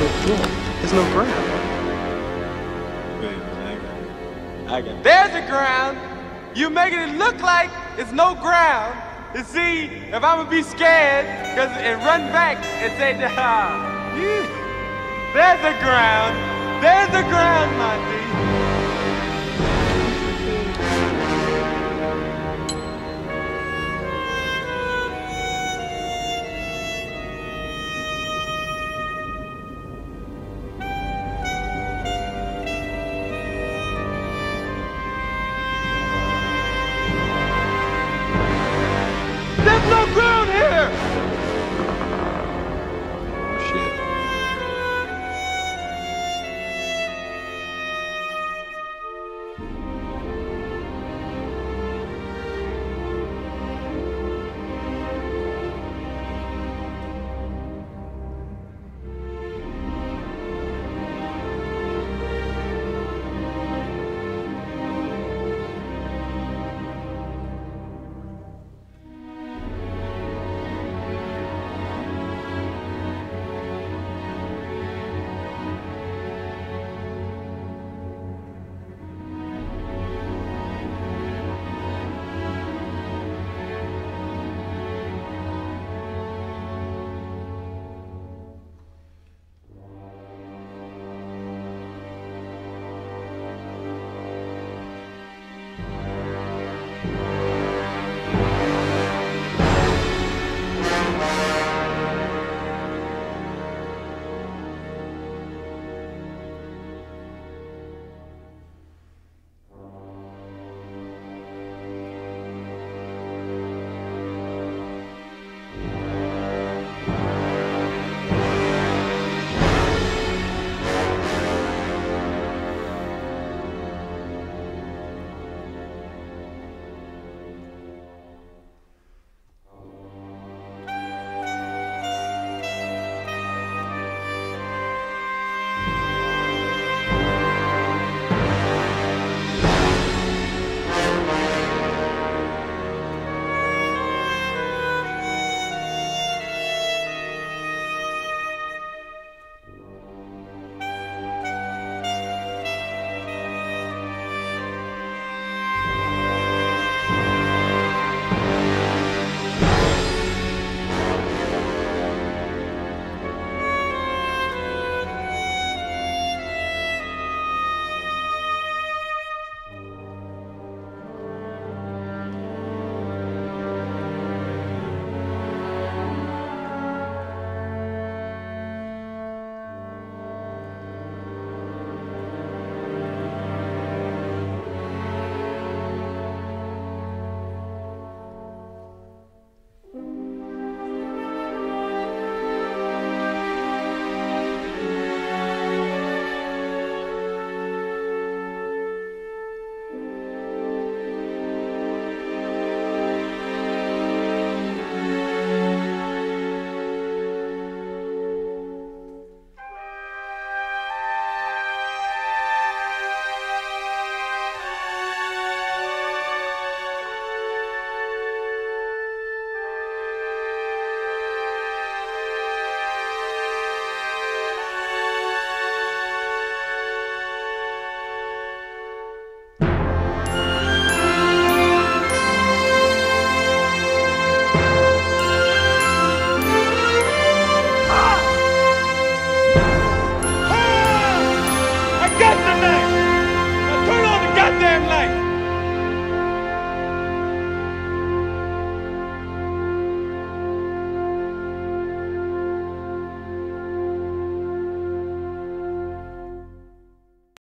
There's no ground. I got. There's a ground. You making it look like it's no ground. You see, if I'm gonna be scared, cause and run back and say, nah, there's a ground. There's a ground, my Monty. There's no ground!